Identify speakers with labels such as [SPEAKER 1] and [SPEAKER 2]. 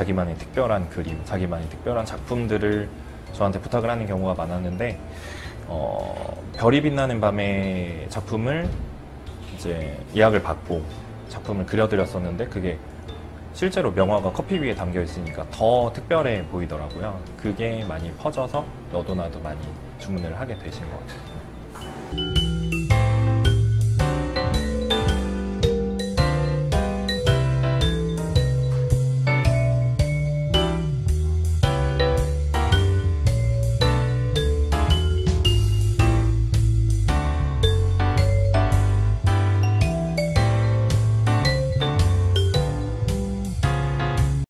[SPEAKER 1] 자기만의 특별한 그림, 자기만의 특별한 작품들을 저한테 부탁을 하는 경우가 많았는데 어, 별이 빛나는 밤의 작품을 이제 예약을 받고 작품을 그려드렸었는데 그게 실제로 명화가 커피 위에 담겨 있으니까 더 특별해 보이더라고요. 그게 많이 퍼져서 너도 나도 많이 주문을 하게 되신 것 같아요.